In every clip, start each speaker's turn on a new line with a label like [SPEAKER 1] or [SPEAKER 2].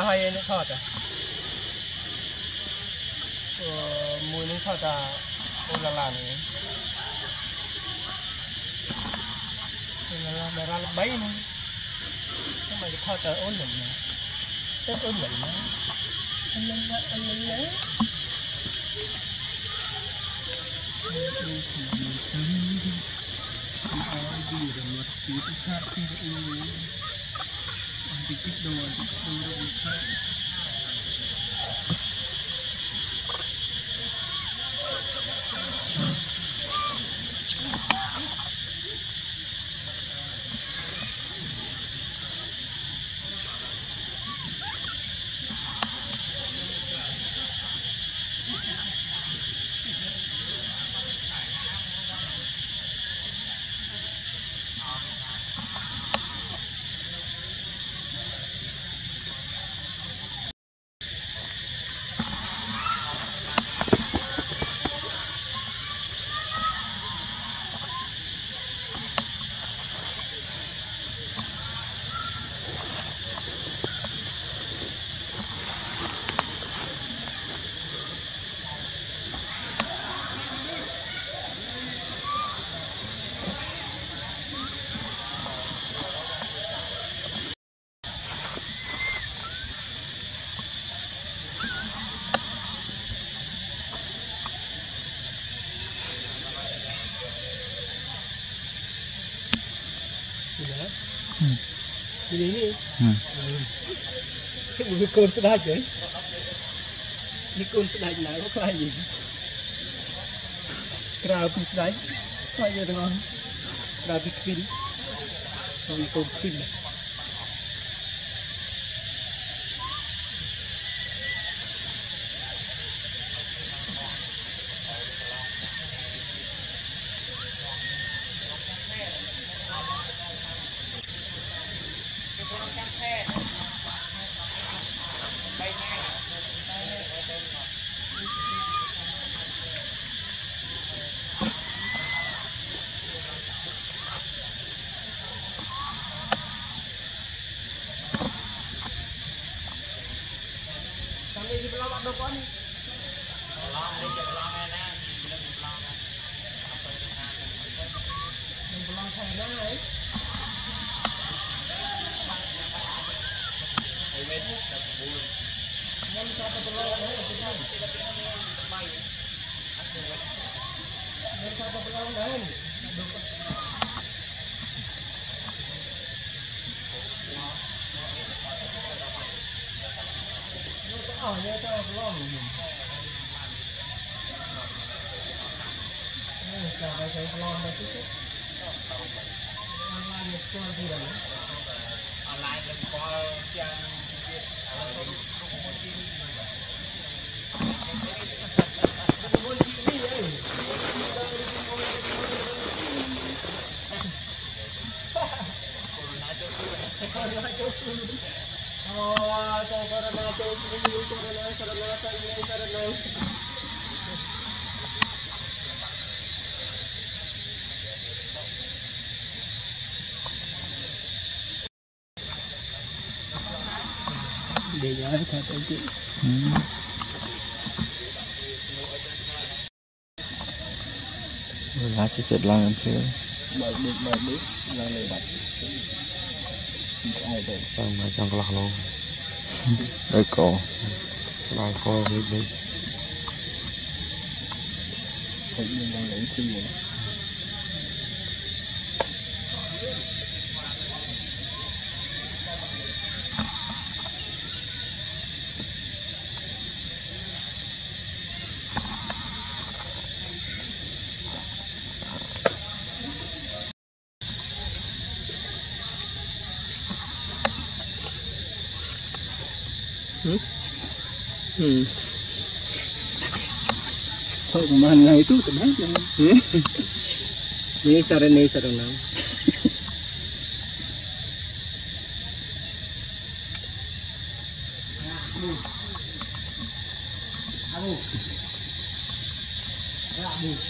[SPEAKER 1] 他还有那啥的，呃，没那啥的，我那烂的，那那那那白呢，那么就靠着欧冷呢，这欧冷呢，欧冷呢，欧冷呢。Thank you. thì biết Ini ini.
[SPEAKER 2] Hmm.
[SPEAKER 1] Ini kun sedaj kan? Ini kun sedaj lah, kau kau ini. Kerau kun sedaj, kau ini dengan kerau bikin, kau bikin. Yang siapa belakang, eh, itu kan. Yang siapa belakang, eh. Oh, ya tahu belum. Ini sudah saya. Online itu tidak. để nhớ hết thật anh chị
[SPEAKER 2] ừ. lá chỉ chật lang em chưa
[SPEAKER 1] bởi biết bởi biết lang này bạch chỉ ai đây
[SPEAKER 2] sao mà trong lọ luôn Đây cổ Lạc kho với đi
[SPEAKER 1] Ừ. Thôi cũng mang ngay tu tụi mấy Ini cara ini cara nang.
[SPEAKER 2] Aduh. Aduh.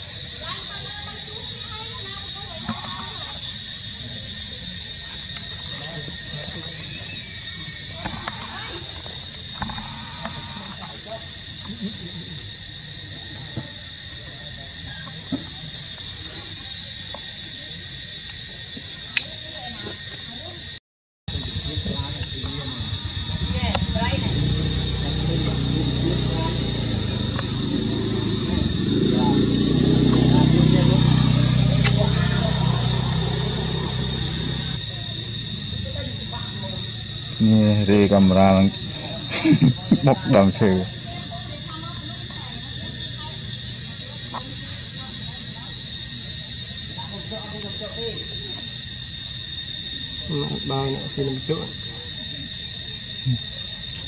[SPEAKER 2] rê camera lang đầm sư
[SPEAKER 1] ដល់អ្នកស៊ីនបញ្ចុក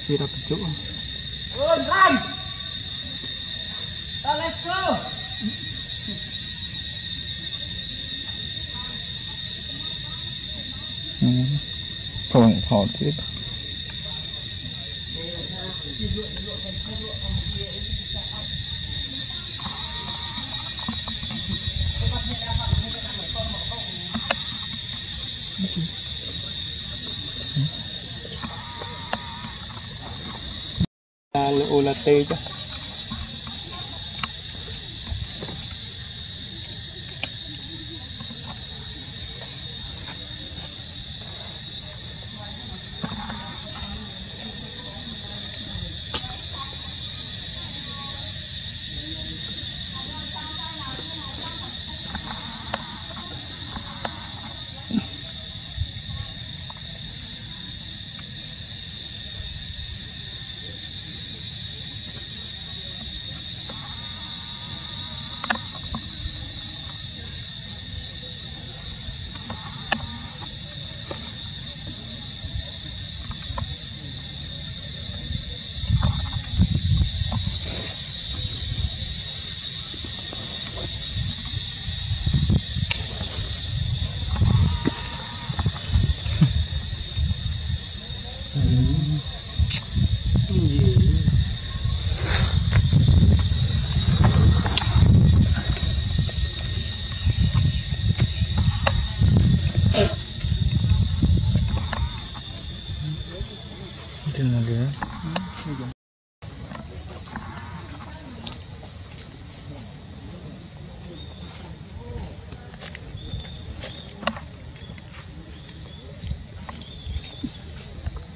[SPEAKER 1] វាដល់បញ្ចុក
[SPEAKER 3] ơi ranh ta let's go
[SPEAKER 2] Không thọ tiếp
[SPEAKER 1] là ô là tê chứ
[SPEAKER 2] Trên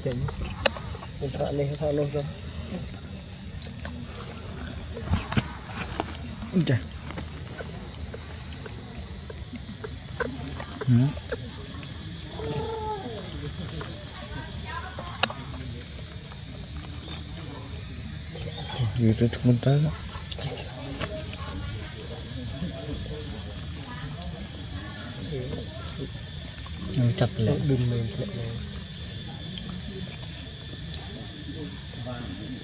[SPEAKER 1] chỉnh. Mình thợ này thợ luôn rồi
[SPEAKER 2] Chà. Ừ. Vì rất muốn tới đó. Chặt lại.
[SPEAKER 1] Đừng mình lại. này